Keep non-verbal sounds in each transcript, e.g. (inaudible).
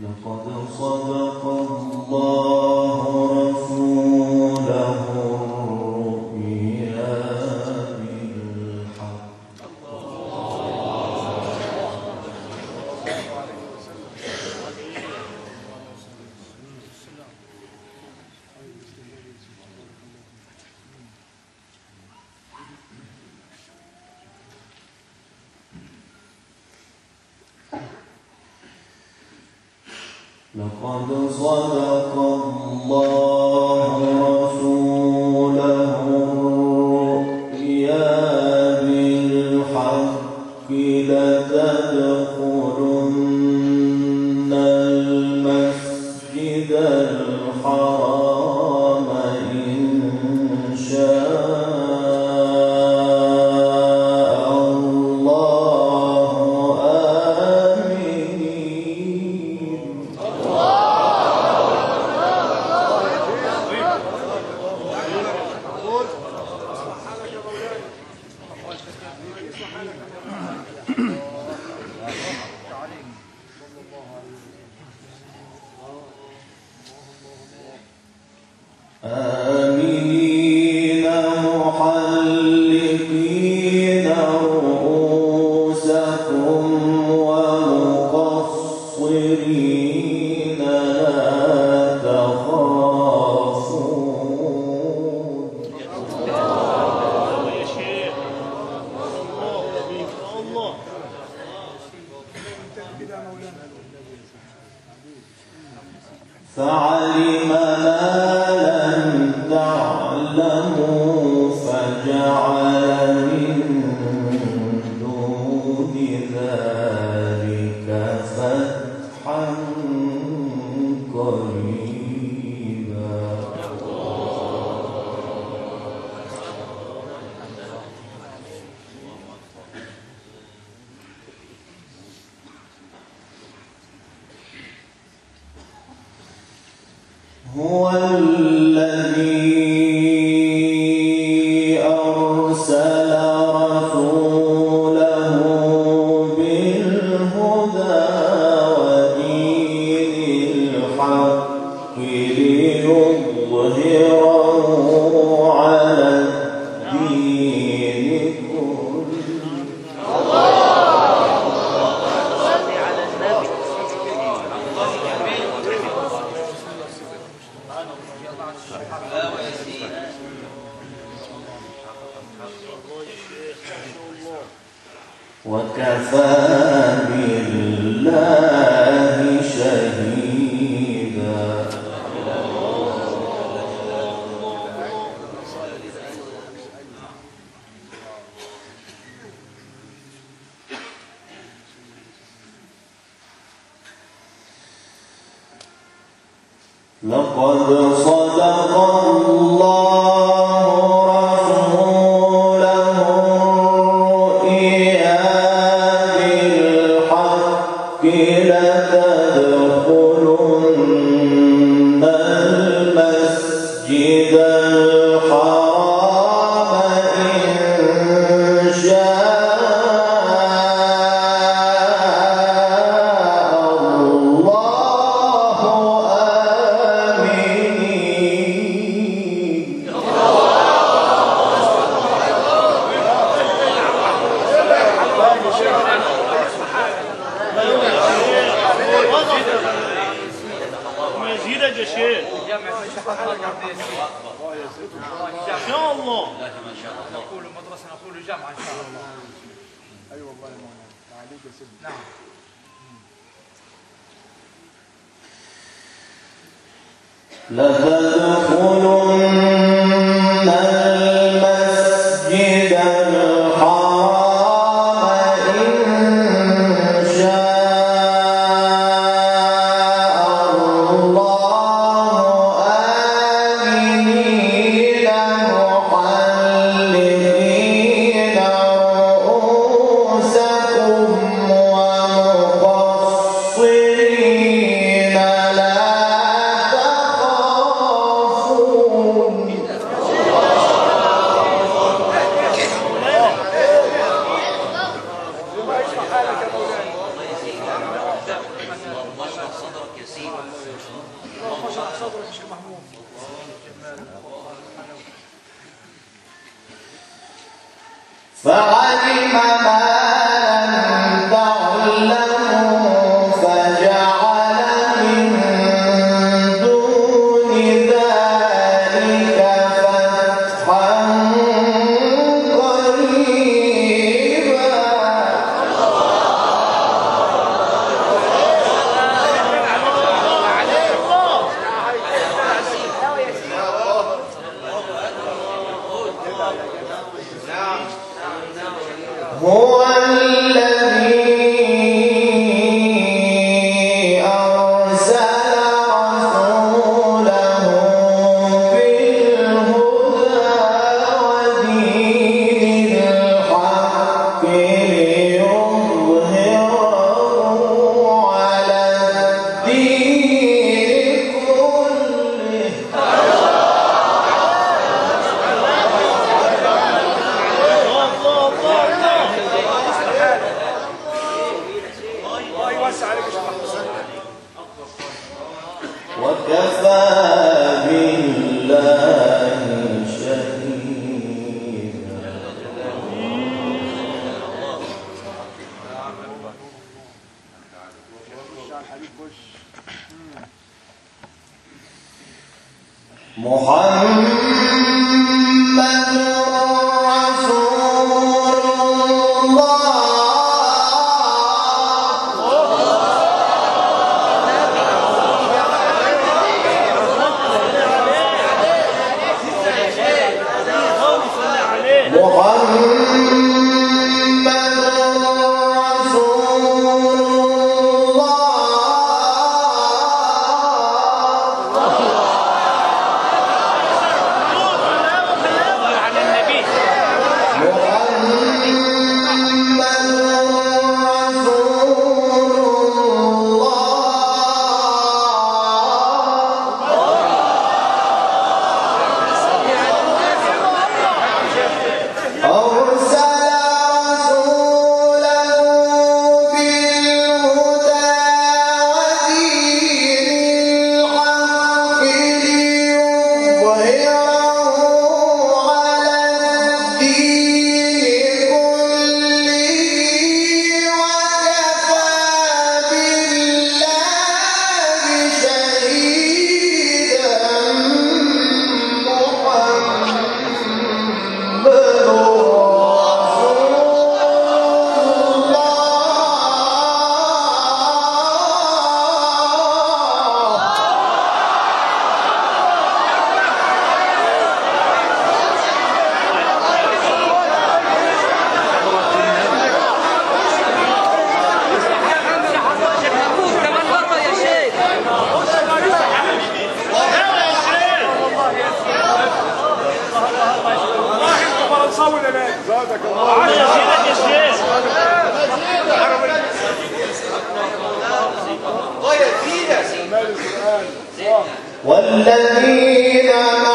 لقد صدق الله لقد صدق الله. عليك يا سيدنا نعم. لقد اللهم فعلم ما والذين آمنوا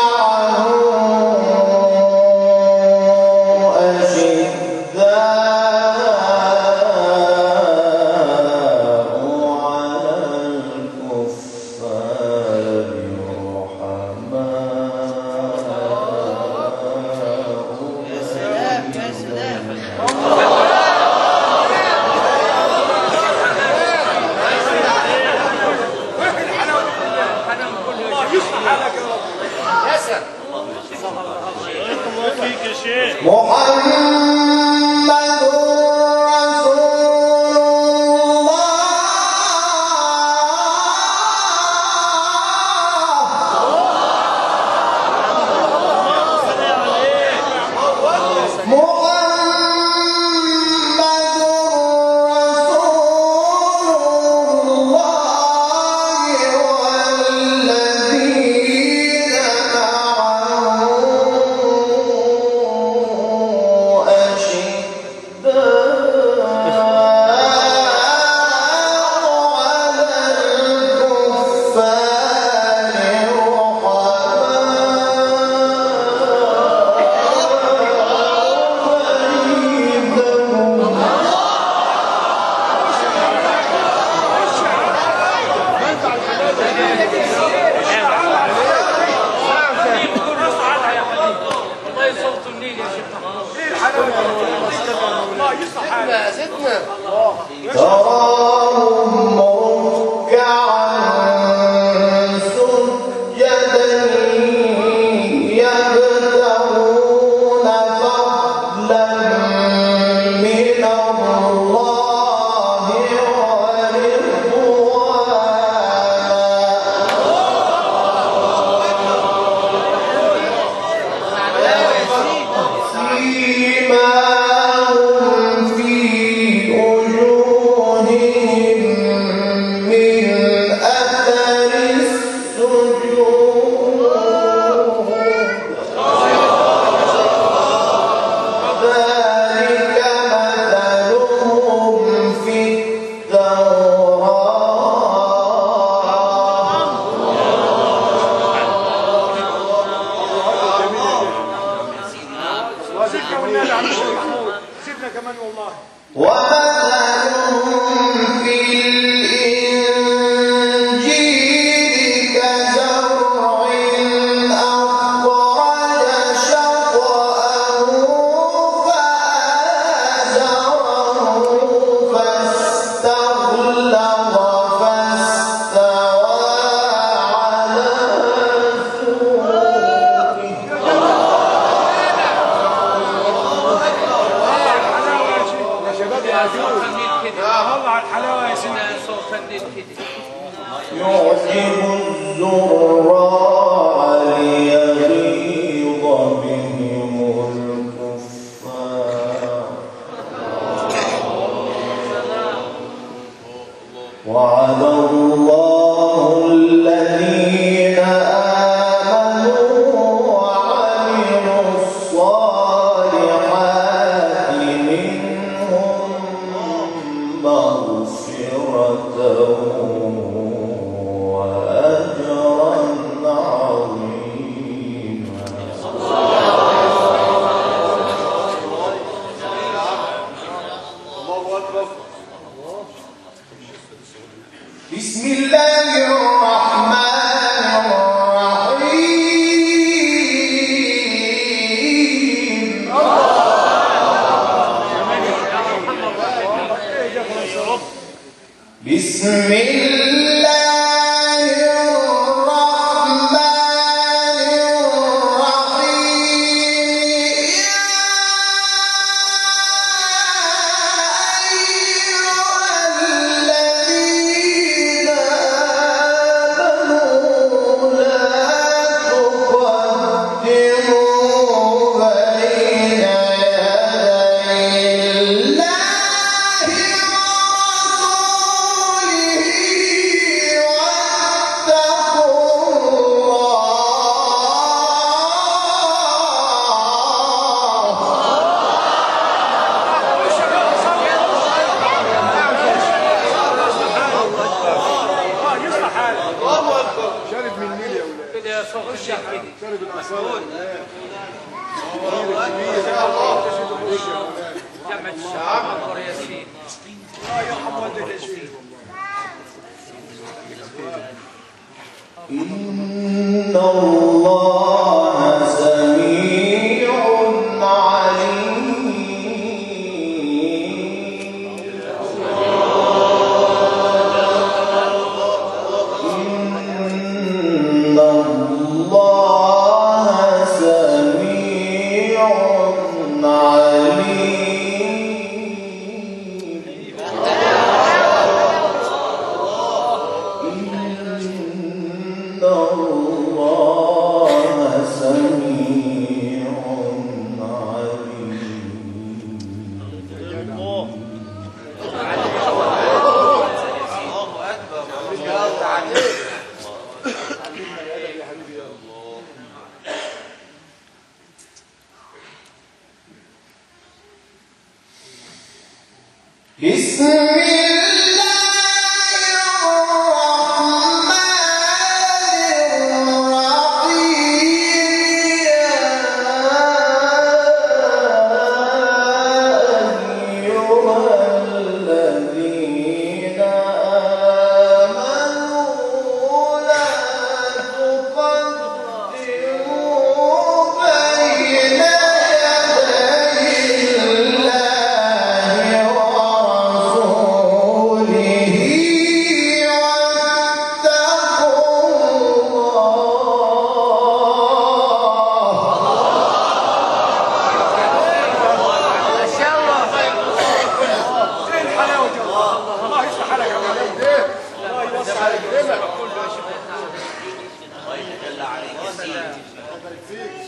سلام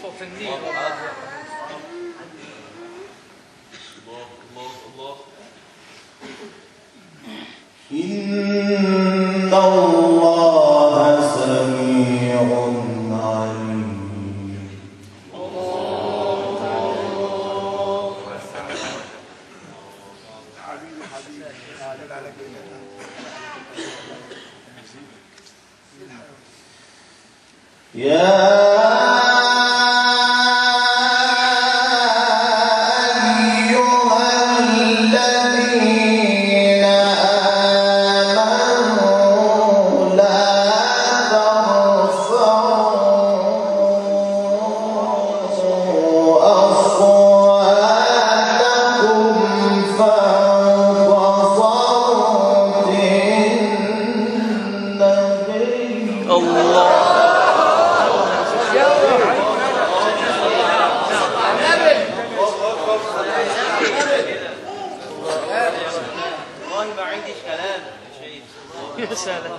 صوت النيل. الله الله الله إن الله أنا ما عنديش كلام. يا شيخ.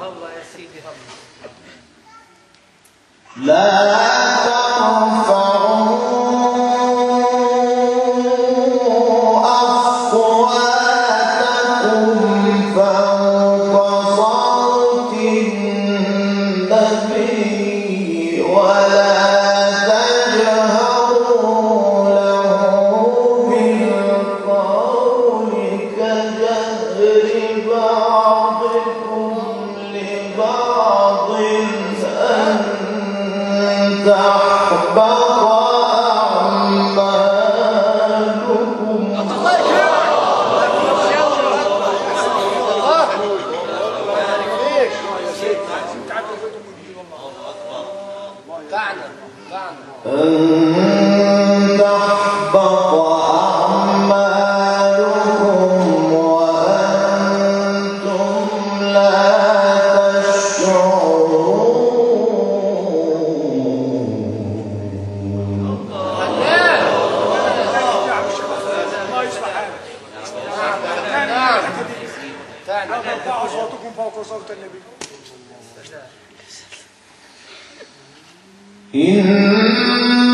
الله يا سيدي. الله لا تنفع لا أصواتكم فوق صوت النبي إن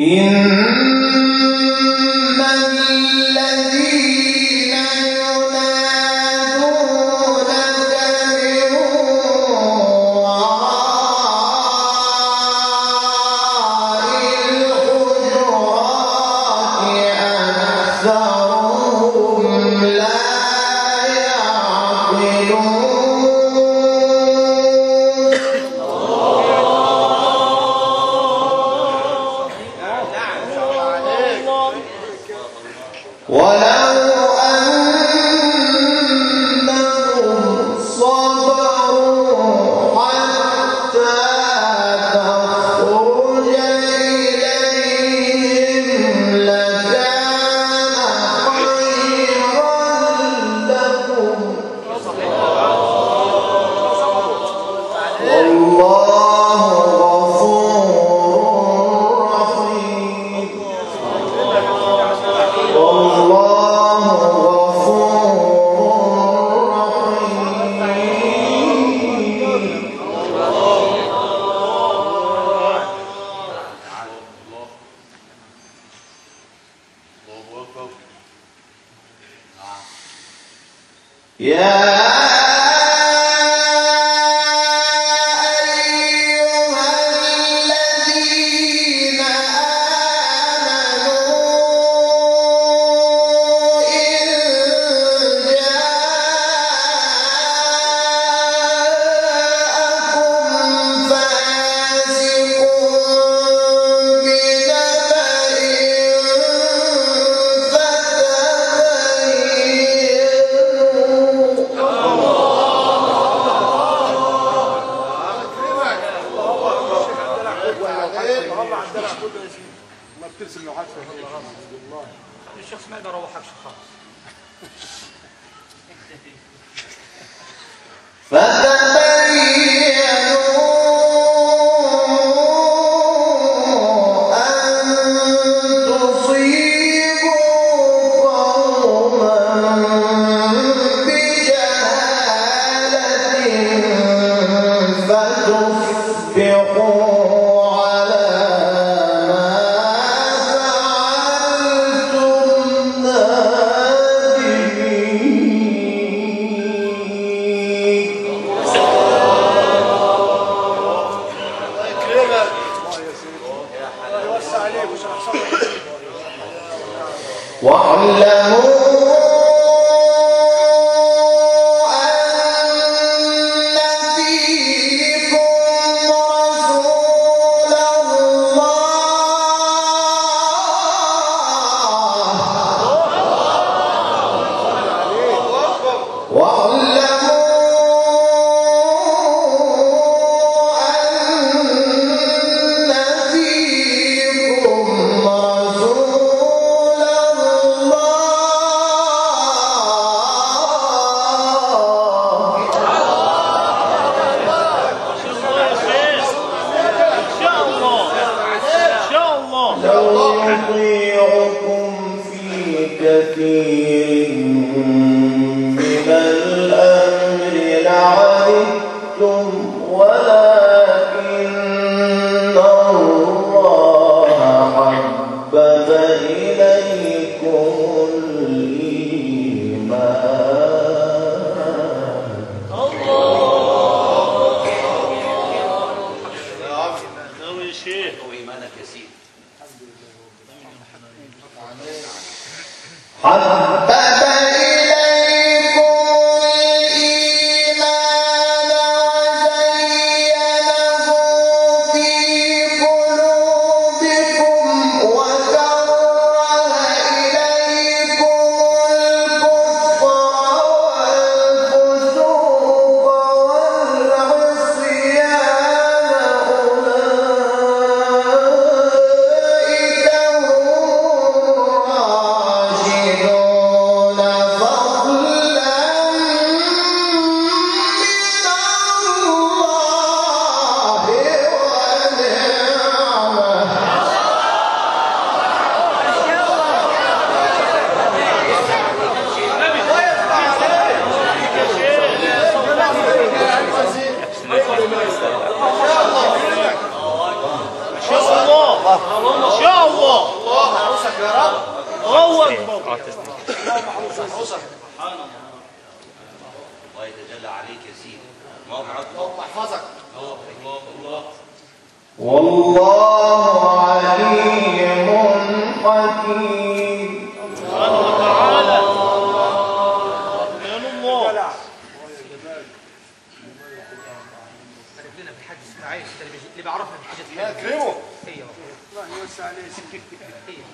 إن كله يا سيدي ما بترسم لوحات والله. الشخص ما يقدر يروحكش خالص. الحاج اسماعيل اللي بيعرفنا بالحاجات لا كريمو الله يوسع عليك. (laughs) أيوه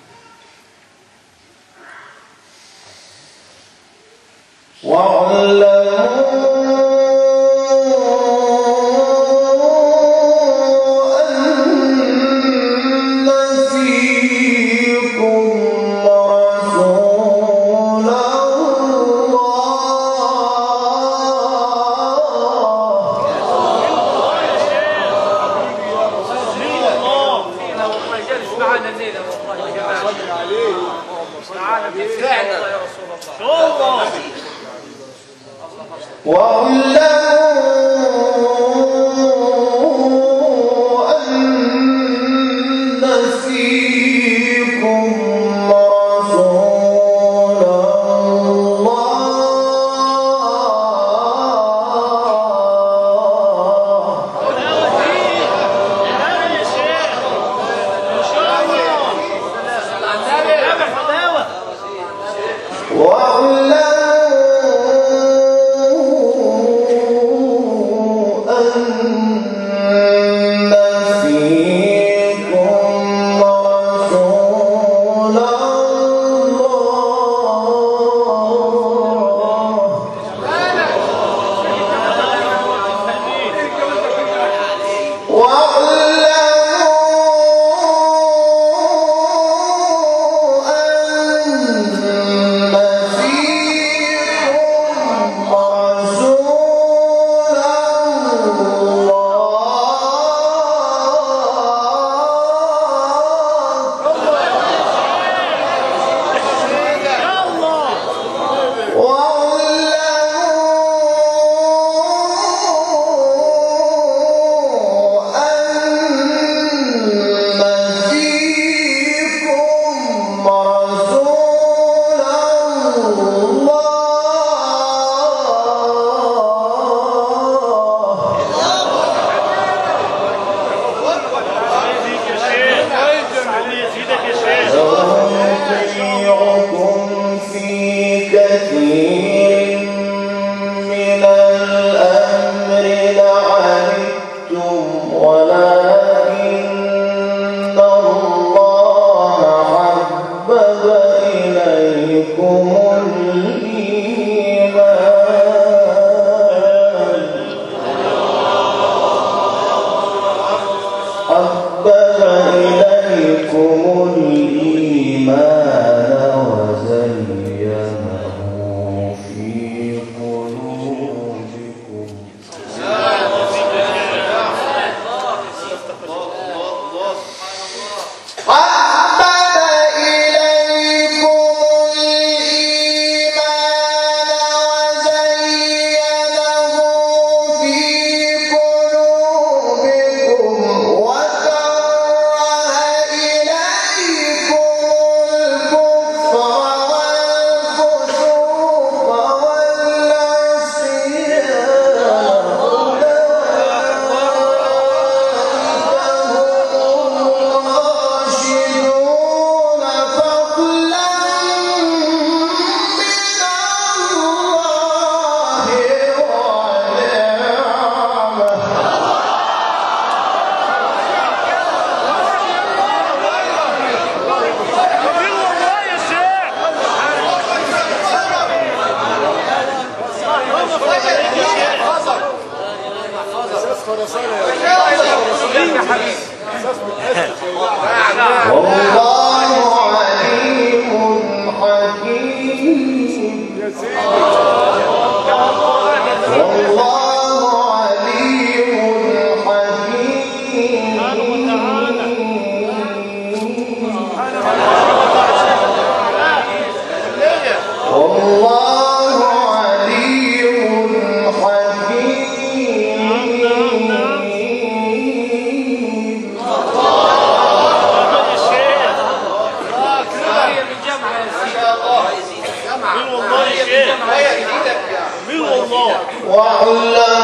والله